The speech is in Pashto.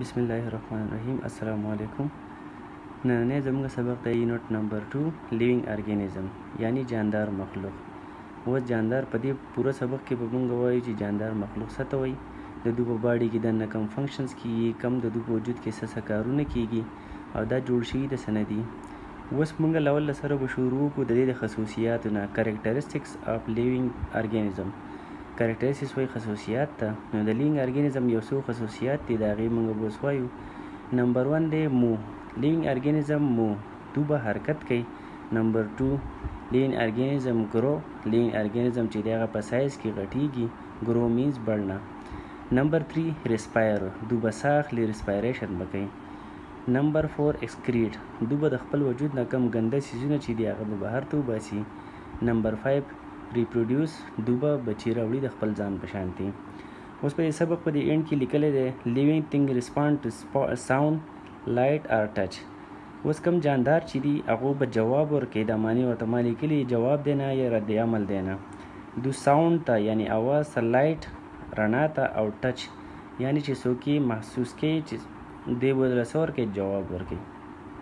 بسم الله الرحمن الرحیم السلام علیکم نننې زموږ سبق د یونټ نمبر 2 لیوینګ ارګانیزم یعنی جاندار مخلوق اوس جاندار په دې پوره سبق کې به مونږ وایو چې جاندار مخلوق څه ته وایي د دوی په باډي کې دننه کم فنکشنز کیږي کم د دوی په وجود کې څه څه کارونه کیږي او دا جوړ شوي د څه نه دي اوس مونږ له اوله سره به شروع وکړو د دې د خصوصیاتو نه کریکټریسټکس اف لیوینګ ارګانیزم کریکټریسیس وایي خصوصیات ته نو د لینګ ارګینیزم یو څو خصوصیات دي د هغې موږ به اوس وایو نمبر ون دی مو لینګ ارګینیزم مو دوبه حرکت کوي نمبر ټو لینګ ارګینیزم ګرو لینګ ارګینیزم چې دغه په سایز کې غټیږي ګرو مینز بړنه نمبر 3 ریسپایر دوبه ساه اخلي ریسپایریشن به کوي نمبر 4 ایکسکریټ دوبه د خپل وجود نه کم ګنده سیزونه چې دی هغه به بهر ته وباسي نمبر فایف ریپروډیوس دوبه بچی راوړي د خپل ځان په شانتي اوس په دې سبق په دې اینډ کې لیکل دی لیوینګ تینګ ریسپاند ټو ساوند لایټ آر ټچ اوس کم جاندار چې دي هغه به جواب ورکړي دا معنی ورته ما لیکلي جواب دی نه یا رد عمل دی نه دو ساوند ته یعنی اواز ته لایټ رڼا ته او ټچ یعنی چې څوک یې محسوس کوي چې دی به له څه ورکړي جواب ورکړي